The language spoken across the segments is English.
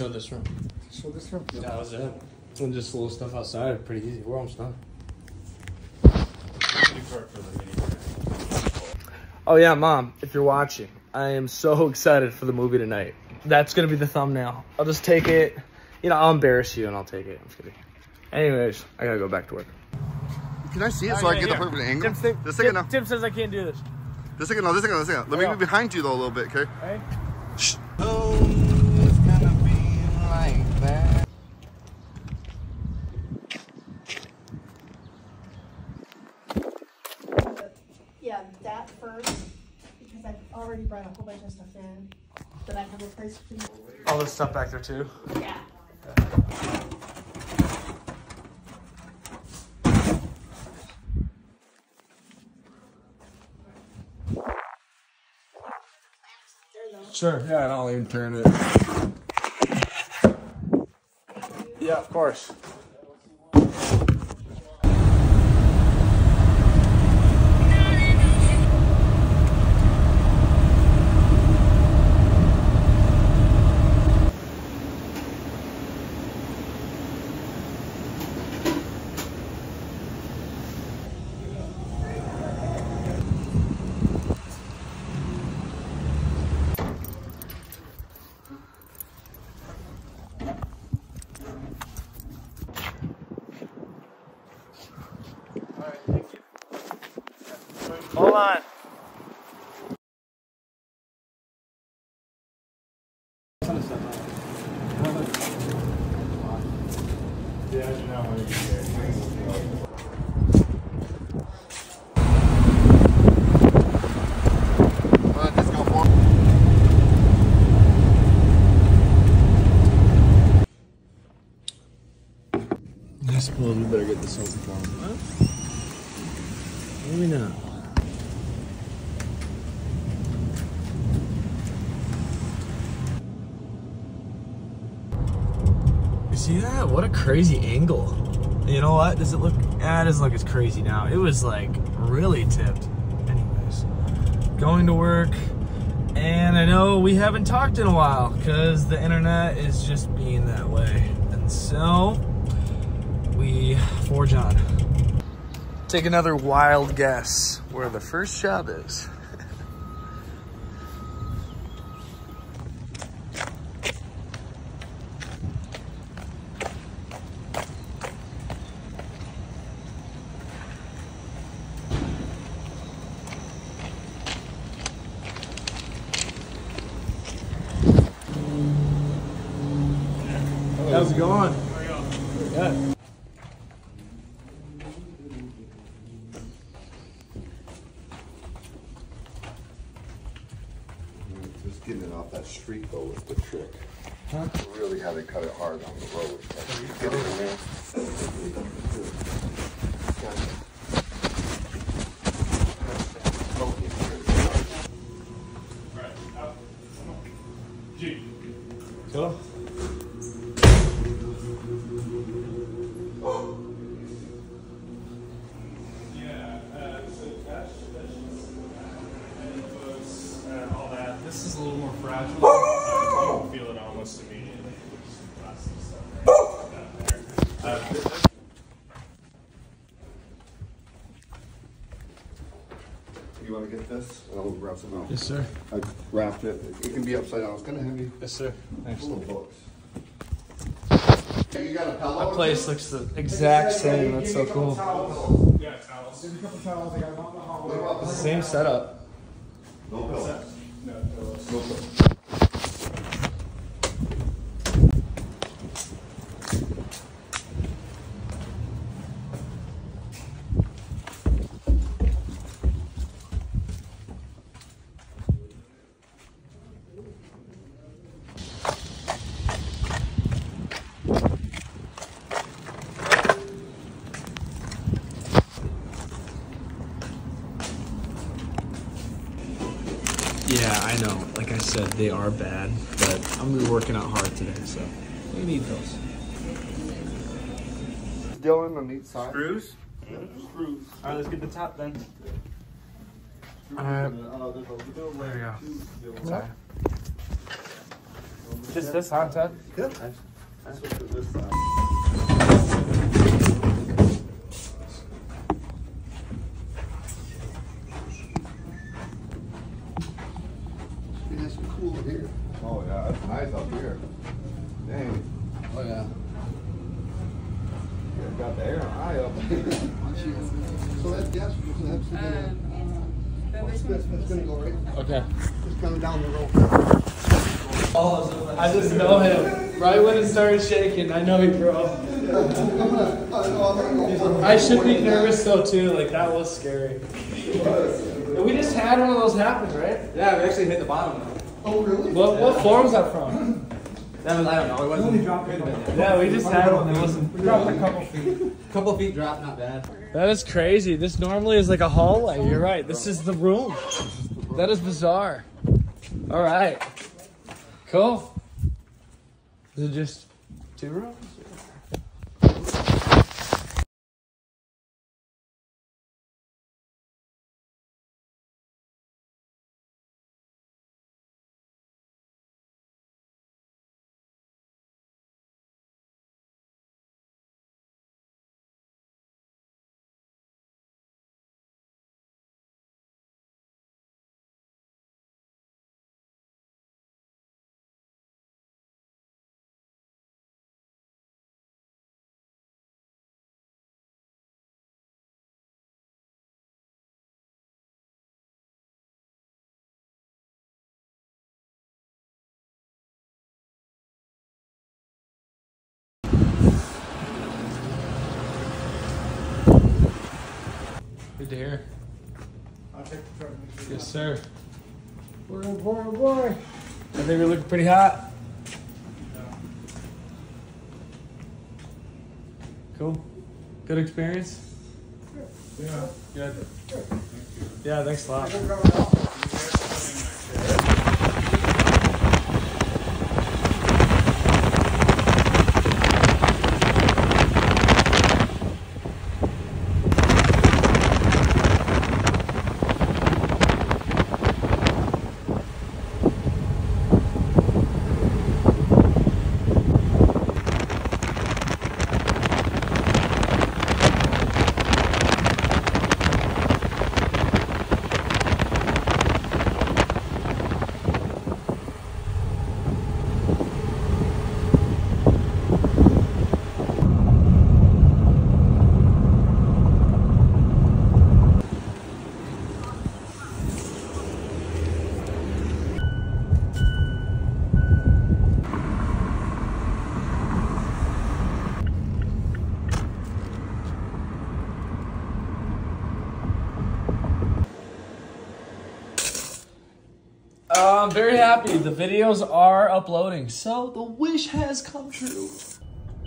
Nah, just show this room. Show this room. Yeah, That was it. And just a little stuff outside, pretty easy. We're almost done. Oh yeah, mom, if you're watching, I am so excited for the movie tonight. That's gonna be the thumbnail. I'll just take it. You know, I'll embarrass you and I'll take it. I'm just kidding. Anyways, I gotta go back to work. Can I see it oh, so I get the perfect angle? This second now. Tim says I can't do this. This second now. This second. This second. Let me oh, Yeah. be behind you though a little bit, okay? Right? Yeah, that first, because I've already brought a whole bunch of stuff in that I have a place to. All this stuff back there too. Yeah. Sure. Yeah, and I'll even turn it. Yeah, of course. That? What a crazy angle. You know what? Does it look? Ah, it doesn't look as crazy now. It was like really tipped. Anyways, going to work. And I know we haven't talked in a while because the internet is just being that way. And so, we forge on. Take another wild guess where the first shop is. How's it going? Yeah. Just getting it off that street though was the trick. Huh? Really had to cut it hard on the road. Get it in there. Go. You wanna get this? And I'll grab some out. Yes, sir. I wrapped it. It can be upside down. It's kinda heavy. Yes, sir. Thanks. Little books. You got a pillow? My place looks the exact same. That's so cool. yeah, towels. It's the same setup. No pillows. No pillows. No pillows. They are bad, but I'm gonna be working out hard today, so we need those. Dylan on each side. Screws? Screws. Alright, let's get the top then. Alright. Uh, a little There we go. Sorry. Just this, huh, Ted? Yep. That's what this side. It has some cool in here. Oh, yeah, that's nice up here. Dang. Oh yeah. You got the air high up. So that gas, that's gonna, that's, that's gonna go right, Okay. just coming down the road. I just know him. Right when it started shaking, I know he broke. I should be nervous though too. Like that was scary. We just had one of those happen, right? Yeah, we actually hit the bottom. though. Oh, really? What what floor was that from? That was, I don't know. It wasn't. dropped in Yeah, we just had one. It wasn't. dropped a couple feet. Couple feet drop, not bad. That is crazy. This normally is like a hallway. You're right. This is the room. That is bizarre. All right. Cool. Is it just two rooms? Good to hear. Yes, sir. Boy, oh boy, oh boy. I think we're looking pretty hot. Cool. Good experience? Yeah. Good. Yeah, thanks a lot. I'm very happy. The videos are uploading. So the wish has come true.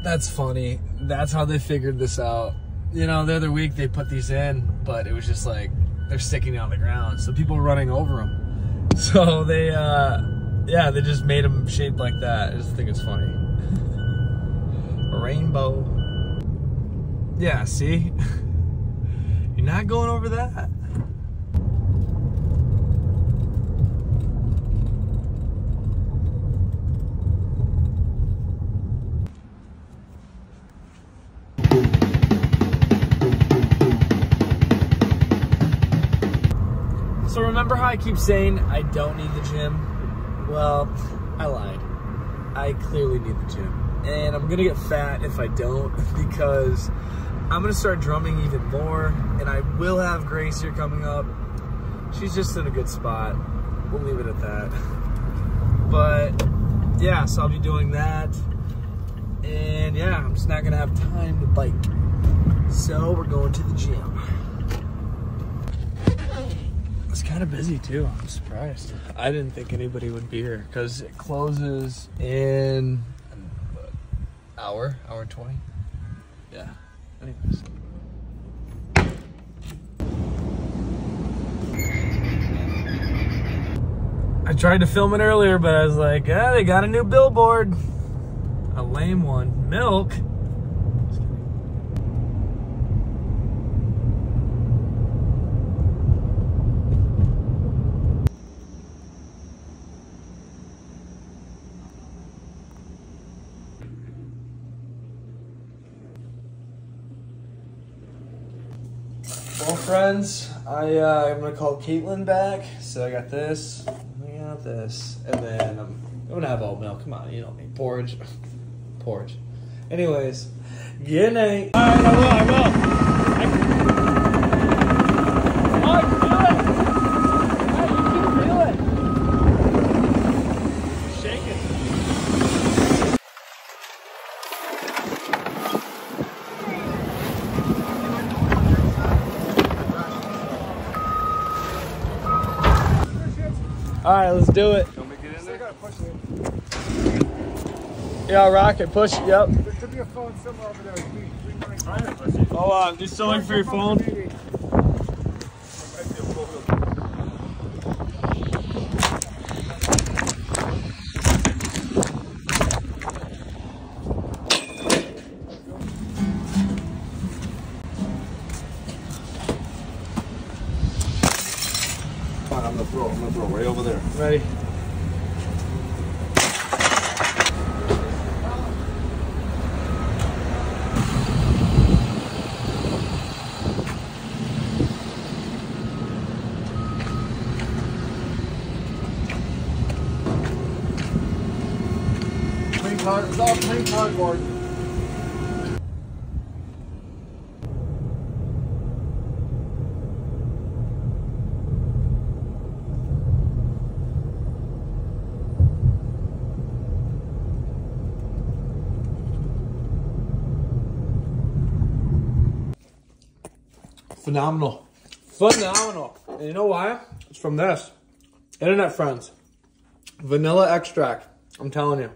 That's funny. That's how they figured this out. You know, the other week they put these in, but it was just like they're sticking on the ground. So people were running over them. So they, uh, yeah, they just made them shaped like that. I just think it's funny. Rainbow. Yeah, see? You're not going over that. Remember how I keep saying I don't need the gym? Well, I lied. I clearly need the gym. And I'm gonna get fat if I don't because I'm gonna start drumming even more and I will have Grace here coming up. She's just in a good spot. We'll leave it at that. But yeah, so I'll be doing that. And yeah, I'm just not gonna have time to bike. So we're going to the gym. It's kind of busy too. I'm surprised. I didn't think anybody would be here because it closes in an hour, hour and 20. Yeah. Anyways. I tried to film it earlier, but I was like, ah, they got a new billboard. A lame one. Milk. Friends. I uh, I'm gonna call Caitlin back. So I got this. I got this, and then I'm, gonna have oatmeal. Come on, you know me. Porridge, porridge. Anyways, good night. All right, I will. I will. I, oh, I can feel it. Hey, you can feel it. Shake it. All right, let's do it. In there. Yeah, rocket, push. Yep. There should be a phone somewhere over there. We- we might- Oh, uh, you still looking for your phone? Maybe. Come on, I'm gonna throw, I'm gonna throw right over there. Ready. Clean card, it's all clean cardboard. Phenomenal. Phenomenal. And you know why? It's from this. Internet friends. Vanilla extract. I'm telling you.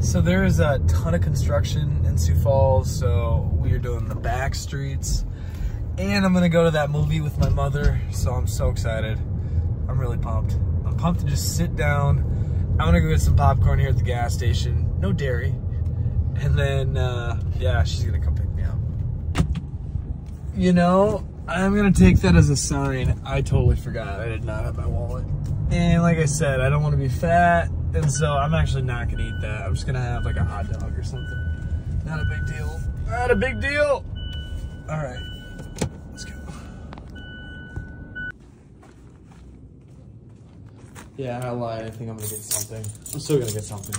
So there is a ton of construction in Sioux Falls, so we are doing the back streets. And I'm gonna go to that movie with my mother, so I'm so excited. I'm really pumped. I'm pumped to just sit down. I'm gonna go get some popcorn here at the gas station. No dairy. And then, uh, yeah, she's gonna come pick me up. You know, I'm gonna take that as a sign. I totally forgot I did not have my wallet. And like I said, I don't wanna be fat, and so I'm actually not gonna eat that. I'm just gonna have like a hot dog or something. Not a big deal. Not a big deal. All right, let's go. Yeah, I lied. I think I'm gonna get something. I'm still gonna get something.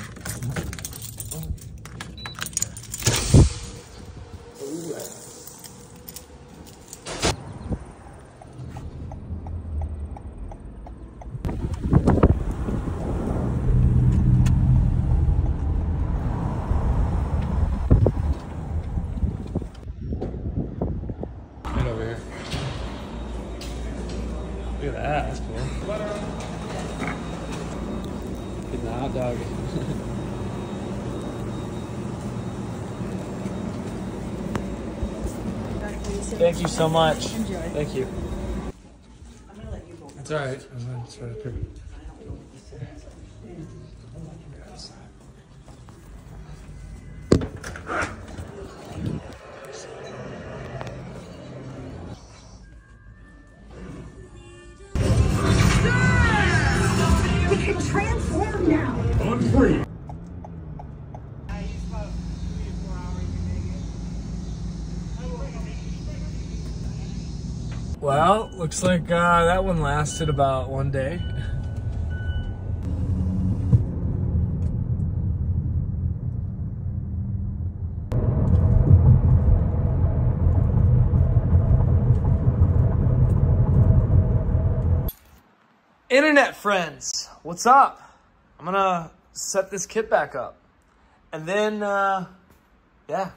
Right over here. Look at that. That's cool. Getting the hot dog. Thank you so much. Thank you. It's all right. I'm gonna start up here. We looks like uh, that one lasted about one day. Internet friends, what's up? I'm gonna set this kit back up. And then, uh, yeah.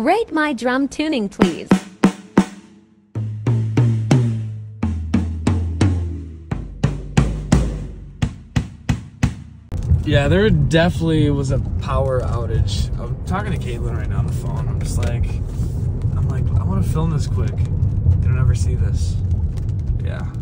Rate my drum tuning, please. Yeah, there definitely was a power outage. I'm talking to Caitlin right now on the phone. I'm just like, I'm like, I want to film this quick. They don't ever see this. Yeah.